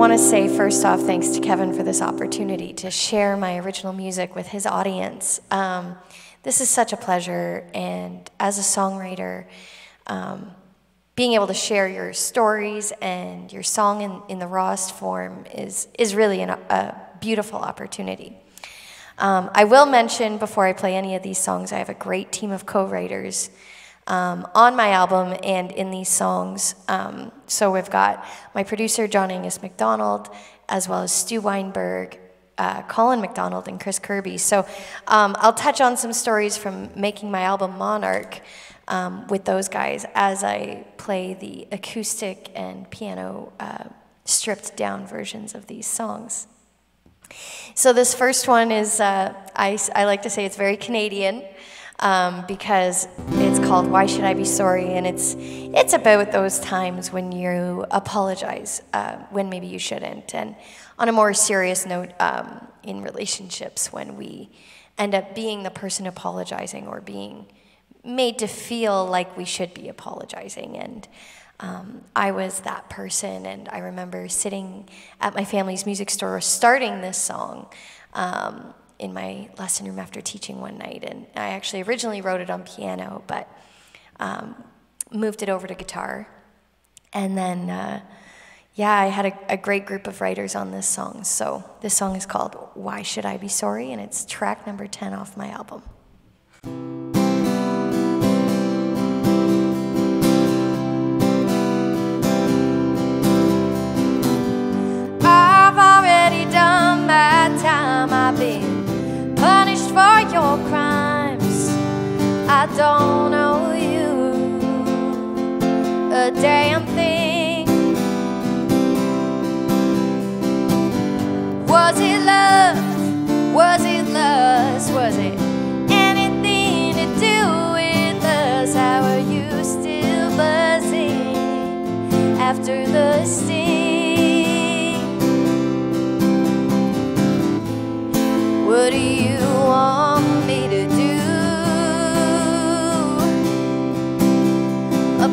Want to say first off, thanks to Kevin for this opportunity to share my original music with his audience. Um, this is such a pleasure, and as a songwriter, um, being able to share your stories and your song in, in the rawest form is, is really an, a beautiful opportunity. Um, I will mention before I play any of these songs, I have a great team of co writers um, on my album and in these songs. Um, so we've got my producer, John Angus MacDonald, as well as Stu Weinberg, uh, Colin MacDonald, and Chris Kirby. So um, I'll touch on some stories from making my album Monarch um, with those guys as I play the acoustic and piano uh, stripped down versions of these songs. So this first one is, uh, I, I like to say it's very Canadian um, because called Why Should I Be Sorry? And it's, it's about those times when you apologize uh, when maybe you shouldn't. And on a more serious note, um, in relationships, when we end up being the person apologizing or being made to feel like we should be apologizing. And um, I was that person, and I remember sitting at my family's music store starting this song um, in my lesson room after teaching one night. And I actually originally wrote it on piano, but um, moved it over to guitar. And then, uh, yeah, I had a, a, great group of writers on this song. So this song is called Why Should I Be Sorry? And it's track number 10 off my album. I've already done my time. I've been crimes. I don't owe you a damn thing. Was it love? Was it lust? Was it anything to do with us? How are you still buzzing after the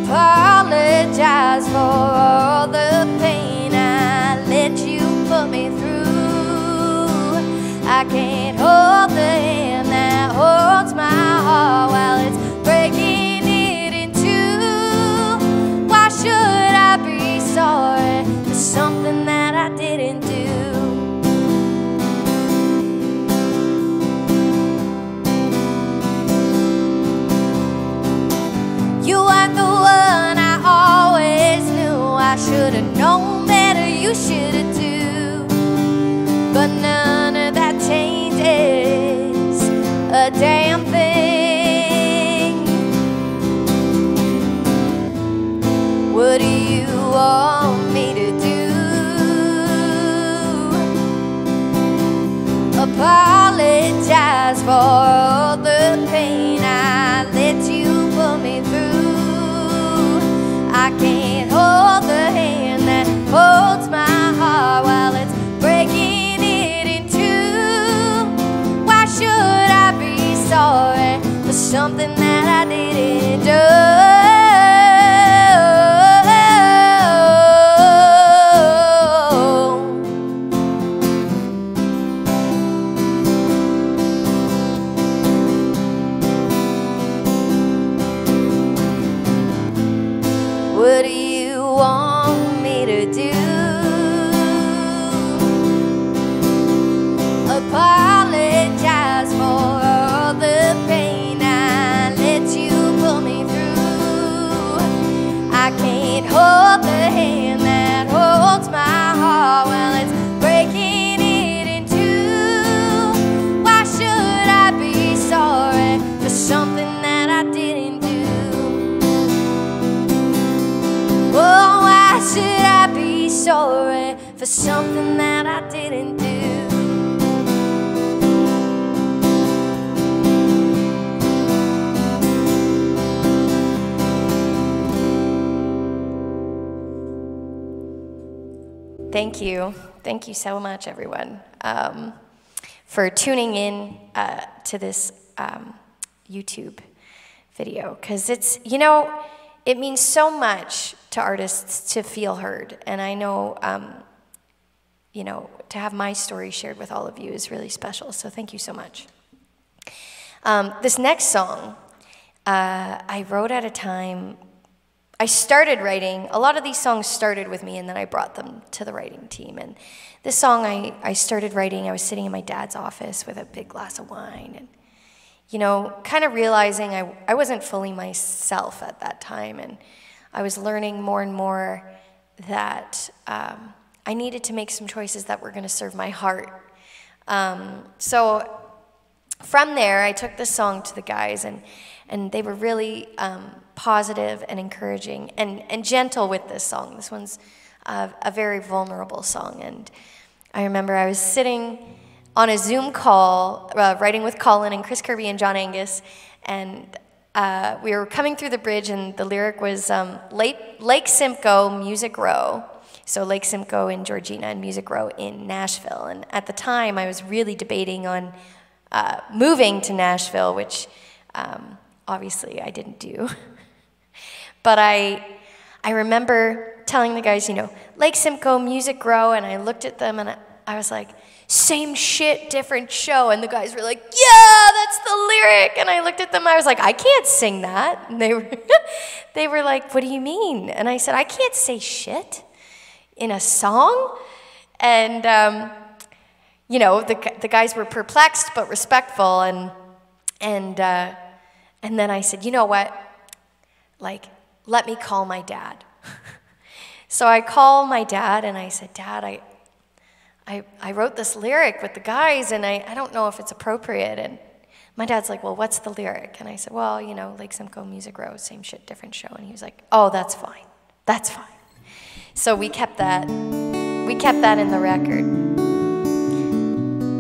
Apologize for all the pain I let you put me through. I can't should have too. But none of that changes a damn thing. What do you want me to do? Apologize for something that I didn't do? Thank you. Thank you so much, everyone, um, for tuning in uh, to this um, YouTube video. Because it's, you know, it means so much to artists to feel heard. And I know, um, you know, to have my story shared with all of you is really special. So thank you so much. Um, this next song, uh, I wrote at a time. I started writing, a lot of these songs started with me, and then I brought them to the writing team. And this song I, I started writing, I was sitting in my dad's office with a big glass of wine, and, you know, kind of realizing I, I wasn't fully myself at that time. And I was learning more and more that um, I needed to make some choices that were going to serve my heart. Um, so from there, I took this song to the guys, and, and they were really um, positive and encouraging and, and gentle with this song. This one's a, a very vulnerable song. And I remember I was sitting on a Zoom call, uh, writing with Colin and Chris Kirby and John Angus, and uh, we were coming through the bridge, and the lyric was um, Lake, Lake Simcoe Music Row. So Lake Simcoe in Georgina and Music Row in Nashville. And at the time, I was really debating on uh, moving to Nashville, which um, obviously I didn't do. but I, I remember telling the guys, you know, Lake Simcoe Music Row, and I looked at them and I, I was like, same shit, different show. And the guys were like, yeah, that's the lyric. And I looked at them, I was like, I can't sing that. And they were, they were like, what do you mean? And I said, I can't say shit in a song. And, um, you know, the, the guys were perplexed but respectful. And, and, uh, and then I said, you know what? Like, let me call my dad. so I call my dad and I said, Dad, I, I, I wrote this lyric with the guys and I, I don't know if it's appropriate. And my dad's like, Well, what's the lyric? And I said, Well, you know, Lake Simcoe Music Row, same shit, different show. And he was like, Oh, that's fine. That's fine. So we kept that. We kept that in the record.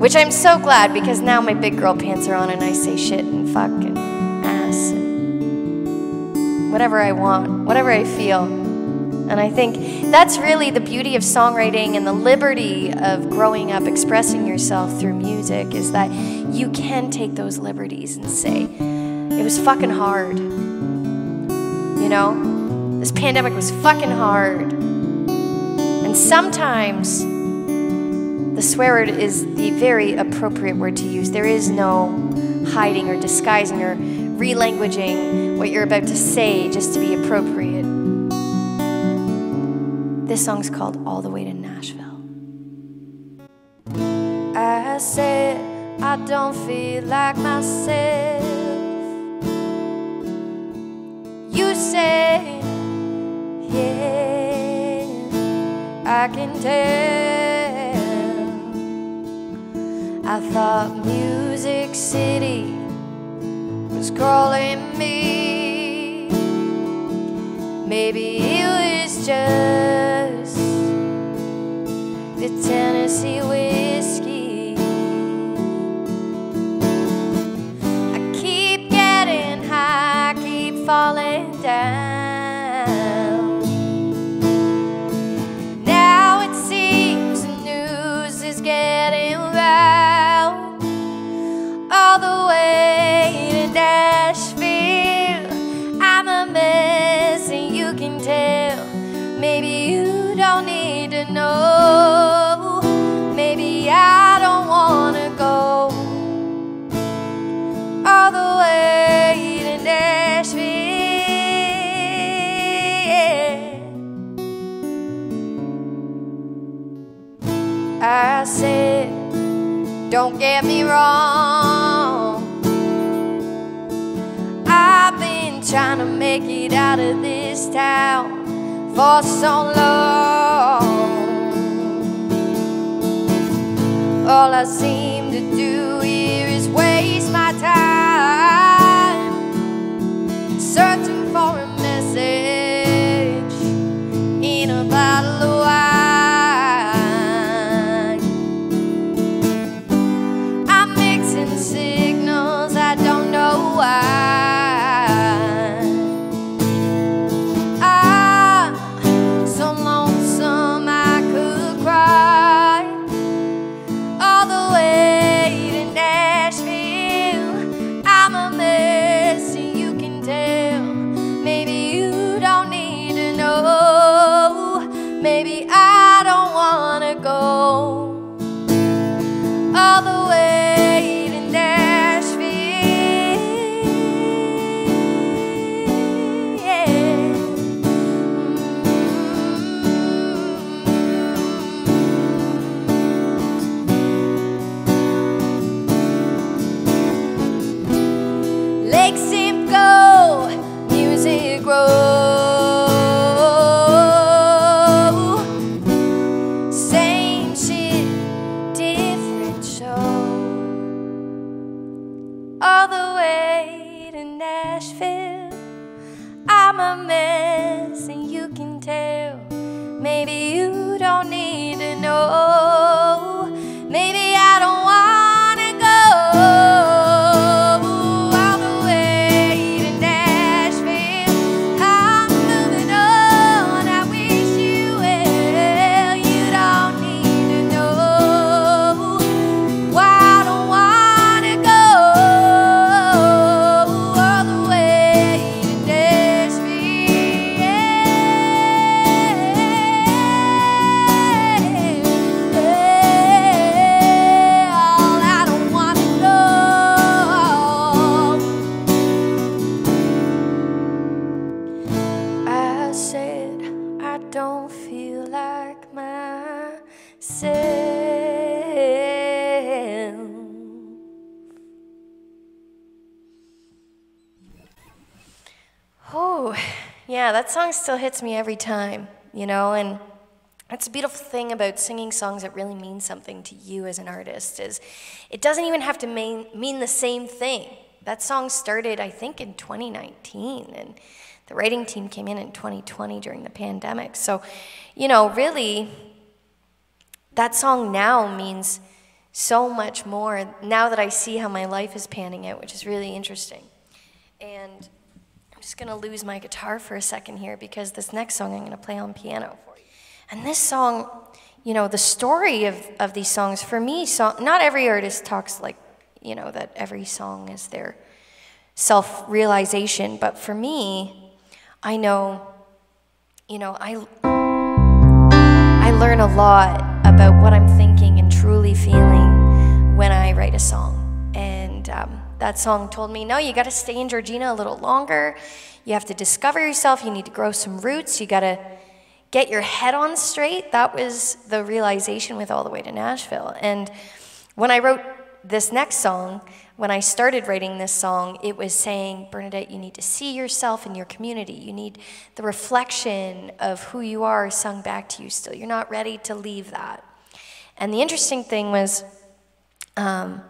Which I'm so glad because now my big girl pants are on and I say shit and fuck and whatever I want, whatever I feel. And I think that's really the beauty of songwriting and the liberty of growing up expressing yourself through music is that you can take those liberties and say, it was fucking hard. You know? This pandemic was fucking hard. And sometimes the swear word is the very appropriate word to use. There is no hiding or disguising or relanguaging what you're about to say just to be appropriate. This song's called All the Way to Nashville. I said, I don't feel like myself. You say, yeah, I can tell. I thought Music City calling me. Maybe it was just the Tennessee whiskey. I keep getting high, keep falling down. Don't get me wrong. I've been trying to make it out of this town for so long. All I seem to do I'm a mess, and you can tell. That song still hits me every time, you know, and that's a beautiful thing about singing songs that really mean something to you as an artist is it doesn't even have to mean, mean the same thing. That song started, I think, in 2019, and the writing team came in in 2020 during the pandemic. So, you know, really, that song now means so much more now that I see how my life is panning out, which is really interesting. And just going to lose my guitar for a second here because this next song I'm going to play on piano for you. And this song, you know, the story of, of these songs, for me, song, not every artist talks like, you know, that every song is their self realization, but for me, I know, you know, I, I learn a lot about what I'm thinking and truly feeling when I write a song. That song told me, no, you got to stay in Georgina a little longer. You have to discover yourself. You need to grow some roots. You got to get your head on straight. That was the realization with All the Way to Nashville. And when I wrote this next song, when I started writing this song, it was saying, Bernadette, you need to see yourself in your community. You need the reflection of who you are sung back to you still. You're not ready to leave that. And the interesting thing was, um,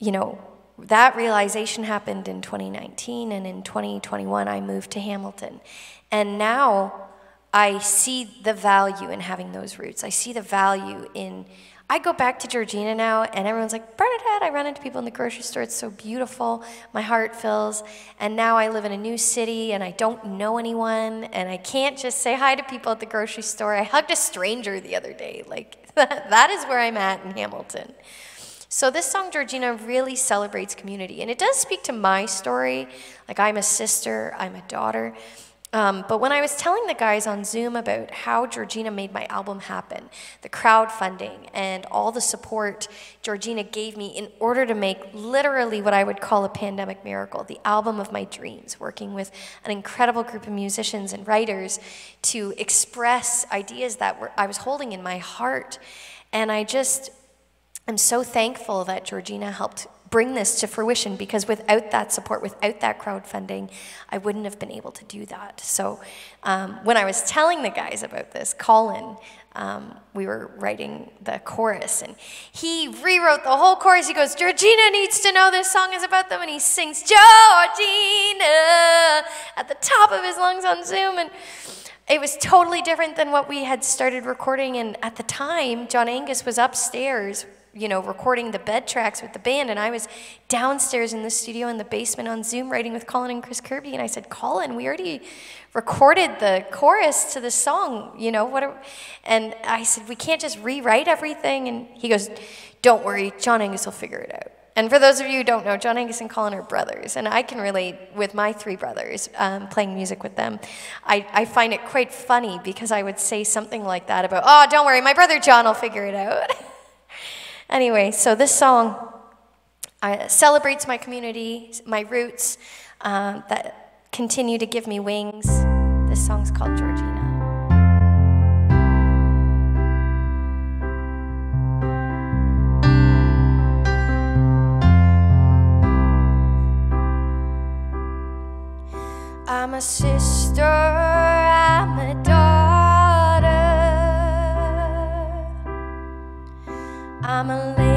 you know, that realization happened in 2019, and in 2021, I moved to Hamilton. And now I see the value in having those roots. I see the value in. I go back to Georgina now, and everyone's like, Bernadette, I run into people in the grocery store. It's so beautiful. My heart fills. And now I live in a new city, and I don't know anyone, and I can't just say hi to people at the grocery store. I hugged a stranger the other day. Like, that is where I'm at in Hamilton. So this song, Georgina, really celebrates community. And it does speak to my story. Like, I'm a sister, I'm a daughter. Um, but when I was telling the guys on Zoom about how Georgina made my album happen, the crowdfunding and all the support Georgina gave me in order to make literally what I would call a pandemic miracle, the album of my dreams, working with an incredible group of musicians and writers to express ideas that were, I was holding in my heart. And I just am so thankful that Georgina helped bring this to fruition because without that support, without that crowdfunding, I wouldn't have been able to do that. So um, when I was telling the guys about this, Colin, um, we were writing the chorus, and he rewrote the whole chorus. He goes, Georgina needs to know this song is about them, and he sings Georgina at the top of his lungs on Zoom, and it was totally different than what we had started recording. And at the time, John Angus was upstairs you know, recording the bed tracks with the band, and I was downstairs in the studio in the basement on Zoom writing with Colin and Chris Kirby, and I said, Colin, we already recorded the chorus to the song, you know, what are... and I said, we can't just rewrite everything, and he goes, don't worry, John Angus will figure it out. And for those of you who don't know, John Angus and Colin are brothers, and I can relate with my three brothers um, playing music with them. I, I find it quite funny because I would say something like that about, oh, don't worry, my brother John will figure it out. Anyway, so this song uh, celebrates my community, my roots um, that continue to give me wings. This song's called Georgina. I'm a sister. I'm a lady.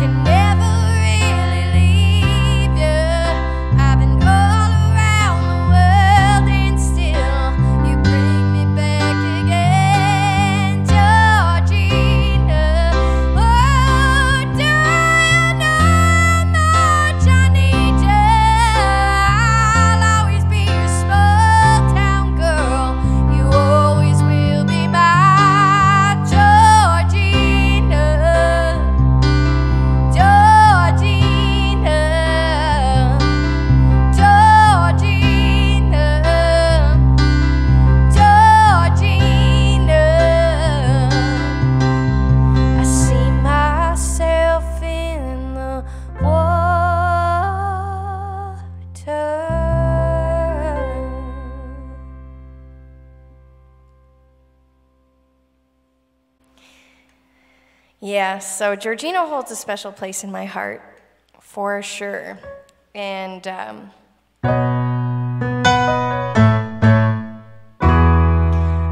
can never Yes, so Georgina holds a special place in my heart, for sure. And um,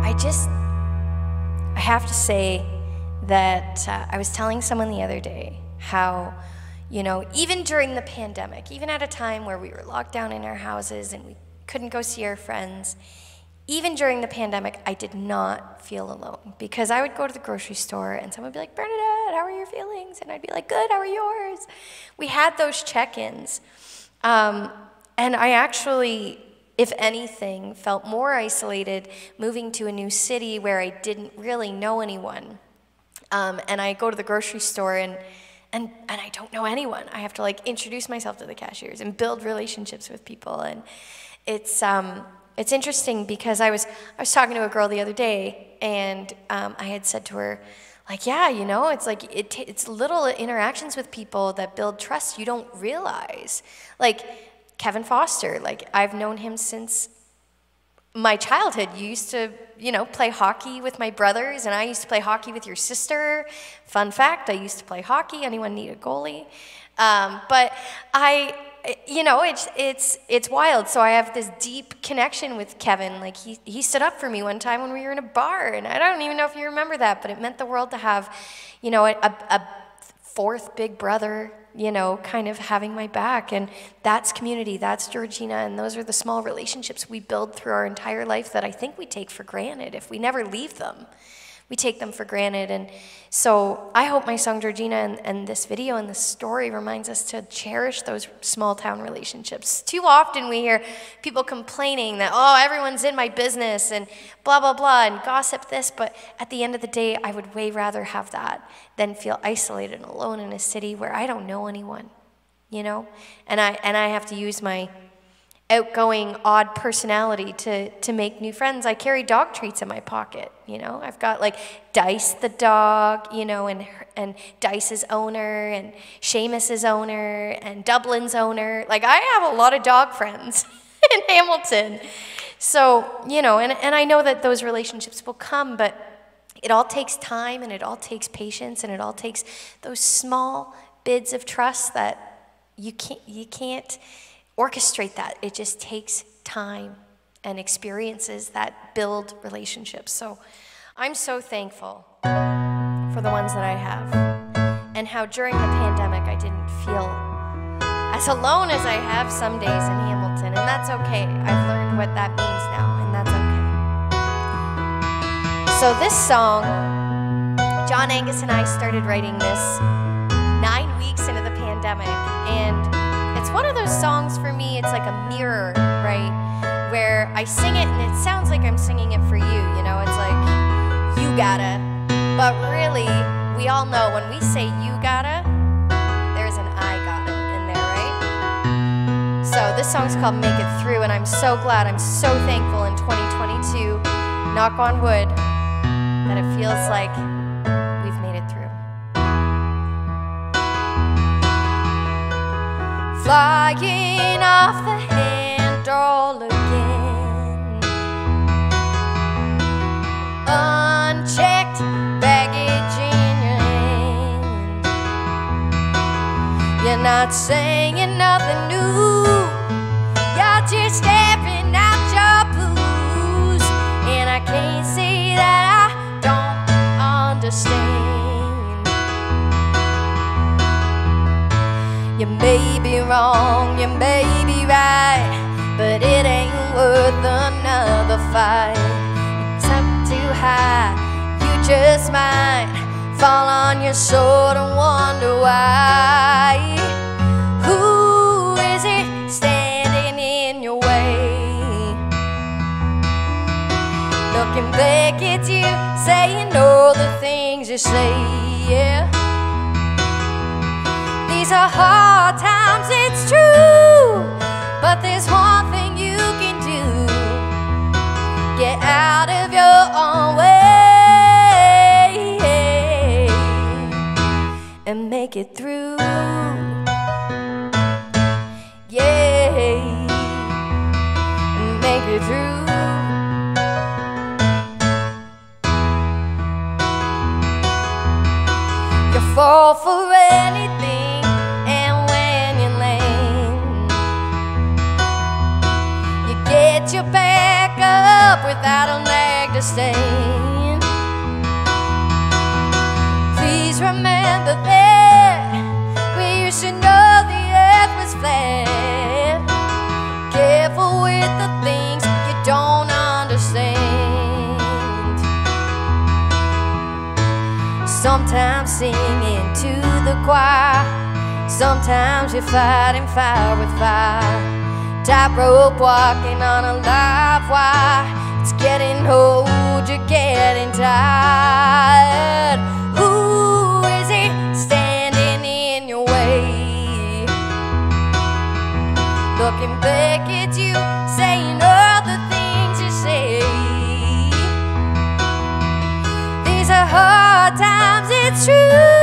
I just, I have to say that uh, I was telling someone the other day how, you know, even during the pandemic, even at a time where we were locked down in our houses and we couldn't go see our friends, even during the pandemic, I did not feel alone because I would go to the grocery store and someone would be like, Bernadette, good, how are your feelings? And I'd be like, good, how are yours? We had those check ins. Um, and I actually, if anything, felt more isolated moving to a new city where I didn't really know anyone. Um, and I go to the grocery store and and, and I don't know anyone. I have to like introduce myself to the cashiers and build relationships with people. And it's, um, it's interesting because I was, I was talking to a girl the other day and um, I had said to her, like, yeah, you know, it's like it it's little interactions with people that build trust you don't realize. Like Kevin Foster, like I've known him since my childhood. You used to, you know, play hockey with my brothers, and I used to play hockey with your sister. Fun fact: I used to play hockey. Anyone need a goalie? Um, but I, you know, it's it's it's wild. So I have this deep connection with Kevin. Like he he stood up for me one time when we were in a bar, and I don't even know if you remember that, but it meant the world to have, you know, a, a fourth big brother you know, kind of having my back. And that's community, that's Georgina, and those are the small relationships we build through our entire life that I think we take for granted if we never leave them we take them for granted. And so I hope my song Georgina and, and, this video and this story reminds us to cherish those small town relationships. Too often we hear people complaining that, oh, everyone's in my business and blah, blah, blah, and gossip this. But at the end of the day, I would way rather have that than feel isolated and alone in a city where I don't know anyone, you know? And I, and I have to use my outgoing, odd personality to, to make new friends. I carry dog treats in my pocket, you know. I've got like Dice the dog, you know, and, and Dice's owner, and Seamus's owner, and Dublin's owner. Like, I have a lot of dog friends in Hamilton. So, you know, and, and I know that those relationships will come, but it all takes time and it all takes patience and it all takes those small bids of trust that you can't, you can't, orchestrate that. It just takes time and experiences that build relationships. So I'm so thankful for the ones that I have and how during the pandemic I didn't feel as alone as I have some days in Hamilton. And that's okay. I've learned what that means now, and that's okay. So this song, John Angus and I started writing this nine weeks into the pandemic. And it's one of those songs for me, it's like a mirror, right? Where I sing it and it sounds like I'm singing it for you, you know? It's like, you gotta. But really, we all know when we say you gotta, there's an I gotta in there, right? So this song's called Make It Through, and I'm so glad, I'm so thankful in 2022, knock on wood, that it feels like flying off the handle again. Unchecked baggage in your hand. You're not saying nothing new. You're just stepping out your blues, and I can't say that I don't understand. You may wrong, you may be right, but it ain't worth another fight. It's up too high, you just might fall on your sword and wonder why. Who is it standing in your way? Looking back at you, saying all the things you say, yeah. These are hard times, fall for anything and when you lame you get your back up without a leg to stand. Please remember that we used to know the earth was flat. Careful with the things you don't understand. Sometimes singing choir, sometimes you're fighting fire with fire Tightrope walking on a live wire. It's getting old, you're getting tired. Who is it standing in your way? Looking back at you, saying all the things you say. These are hard times, it's true,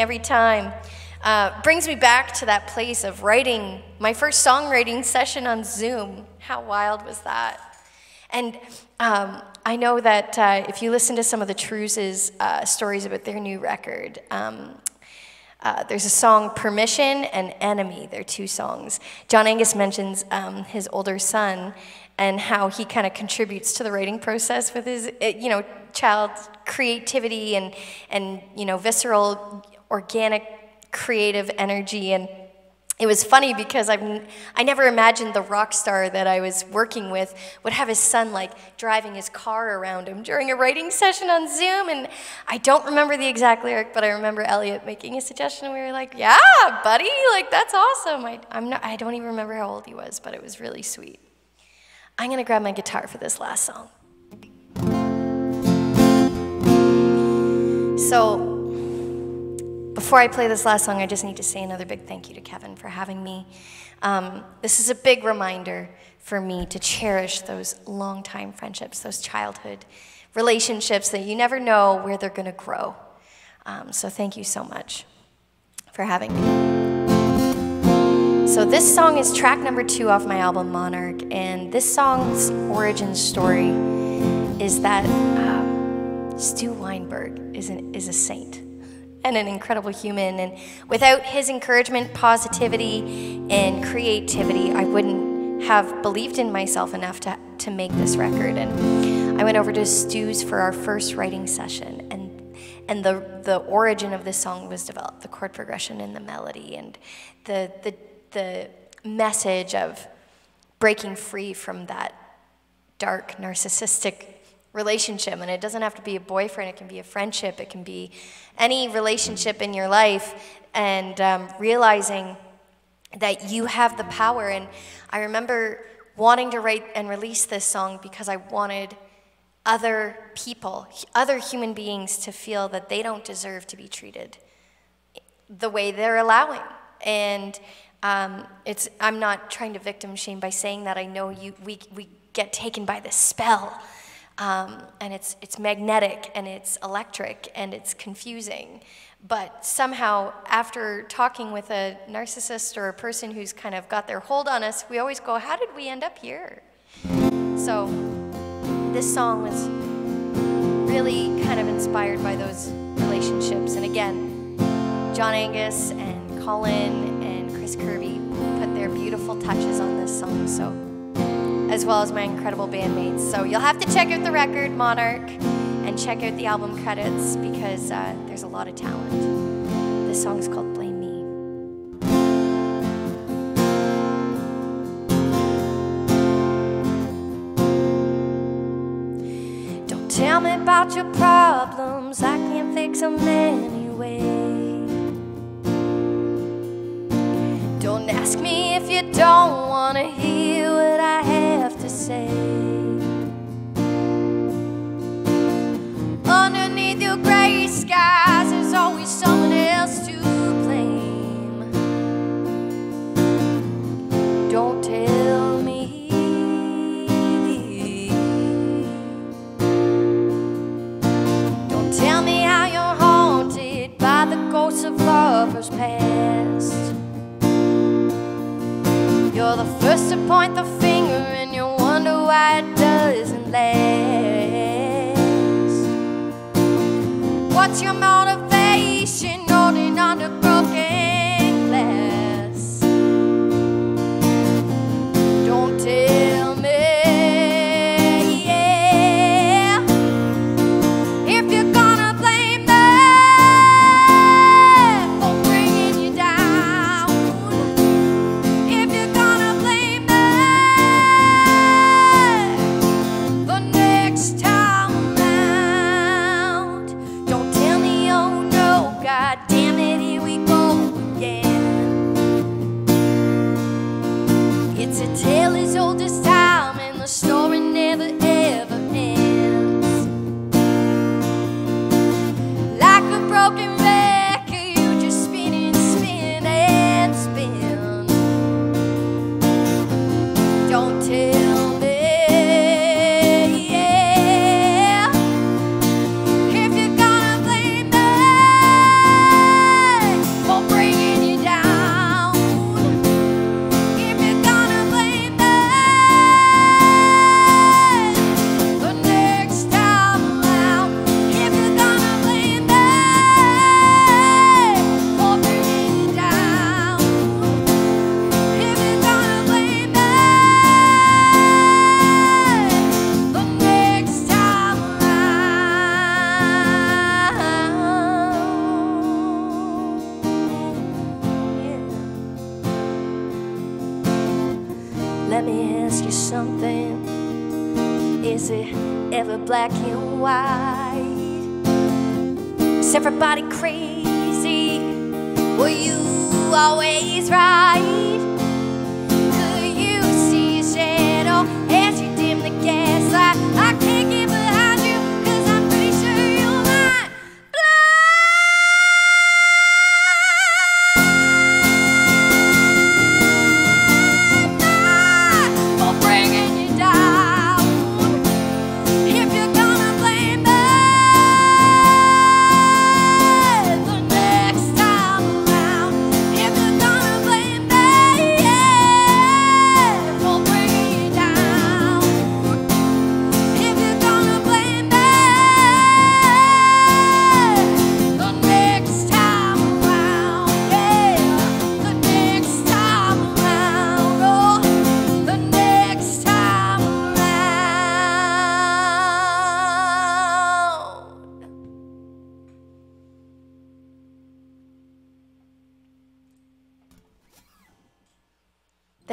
every time. Uh, brings me back to that place of writing my first songwriting session on Zoom. How wild was that? And um, I know that uh, if you listen to some of the Trews' uh, stories about their new record, um, uh, there's a song, Permission and Enemy. They're two songs. John Angus mentions um, his older son and how he kind of contributes to the writing process with his, uh, you know, child's creativity and, and, you know, visceral, organic, creative energy. And it was funny because I've, I never imagined the rock star that I was working with would have his son like driving his car around him during a writing session on Zoom. And I don't remember the exact lyric, but I remember Elliot making a suggestion. And we were like, "Yeah, buddy, like that's awesome." I, I'm not, I don't even remember how old he was, but it was really sweet. I'm gonna grab my guitar for this last song. So before I play this last song, I just need to say another big thank you to Kevin for having me. Um, this is a big reminder for me to cherish those long-time friendships, those childhood relationships that you never know where they're going to grow. Um, so thank you so much for having me. So this song is track number two off my album Monarch, and this song's origin story is that um, Stu Weinberg is, an, is a saint and an incredible human. And without his encouragement, positivity, and creativity, I wouldn't have believed in myself enough to, to make this record. And I went over to Stu's for our first writing session, and, and the, the origin of this song was developed the chord progression and the melody, and the, the, the message of breaking free from that dark, narcissistic relationship. And it doesn't have to be a boyfriend, it can be a friendship, it can be any relationship in your life. And um, realizing that you have the power. And I remember wanting to write and release this song because I wanted other people, other human beings to feel that they don't deserve to be treated the way they're allowing. And um, it's, I'm not trying to victim shame by saying that. I know you, we, we get taken by the spell Um, and it's, it's magnetic and it's electric and it's confusing. But somehow, after talking with a narcissist or a person who's kind of got their hold on us, we always go, How did we end up here? So, this song was really kind of inspired by those relationships. And again, John Angus and Colin and Chris Kirby put their beautiful touches on this song. So, as well as my incredible bandmates. So, you'll have to check out the record, Monarch and check out the album credits because uh, there's a lot of talent. This song is called Blame Me. Don't tell me about your problems, I can't fix them anyway. Don't ask me if you don't Motivation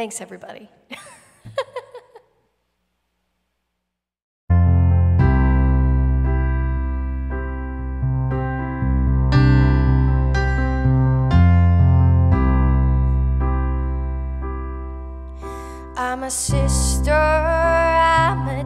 Thanks, everybody. I'm a sister, I'm a